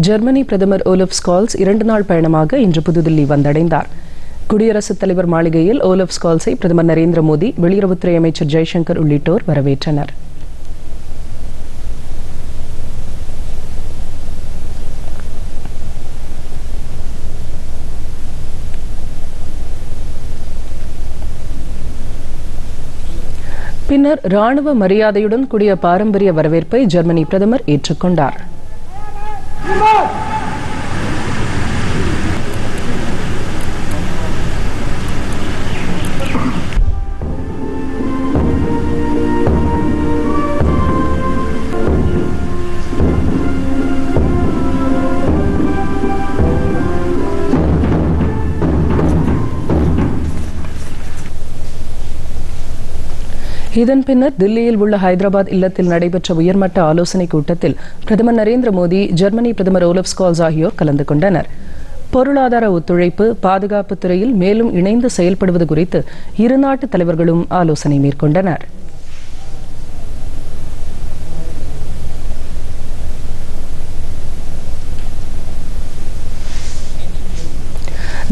Germany பிரதமர் Olaf Scholz இரண்டு நாள் பயணமாக இன்று புதுதில்லி வந்தடைந்தார். குடியரசுத் தலைவர் மாளிகையில் ஓலப் ஸ்கால்ஸை பிரதமர் நரேந்திர மோடி வெளியுறவுத்துறை அமைச்சர் ஜெய்சங்கர் உள்ளிட்டோர் வரவேற்றனர். பின்னர் ராணுவ மரியாதையுடன் கூடிய பாரம்பரிய வரவேற்பை ஜெர்மனி பிரதமர் ஏற்றுக்கொண்டார். 明白。இதன் பின்னர் தில்லியில் உள்ள ஹைதராபாத் இல்லத்தில் நடைபெற்ற உயர்மட்ட ஆலோசனைக் கூட்டத்தில் பிரதமர் நரேந்திர மோடி ஜெர்மனி பிரதமர் ஓலப் ஸ்கால்ஸ் ஆகியோர் கலந்து கொண்டனர். பொருளாதார ஒத்துழைப்பு பாதுகாப்பு துறையில் மேலும் இணைந்து செயல்படுவது குறித்து இரு நாட்டு தலைவர்களும் ஆலோசனை மேற்கொண்டனர்.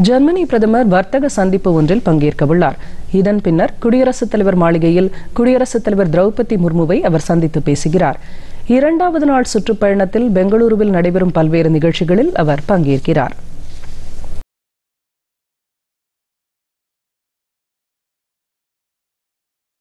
ஜெர்மனி பிரதமர் வர்த்தக சந்திப்பு ஒன்றில் பங்கேற்க உள்ளார். இதன் பின்னர் குடியரசுத் தலைவர் மாளிகையில் குடியரசுத் தலைவர் திரௌபதி முர்முவை அவர் சந்தித்து பேசுகிறார். இரண்டாவது நாள் சுற்றுப்பயணத்தில் பெங்களூருவில் நடைபெறும் பல்வேறு நிகழ்ச்சிகளில் அவர் பங்கேற்கிறார்.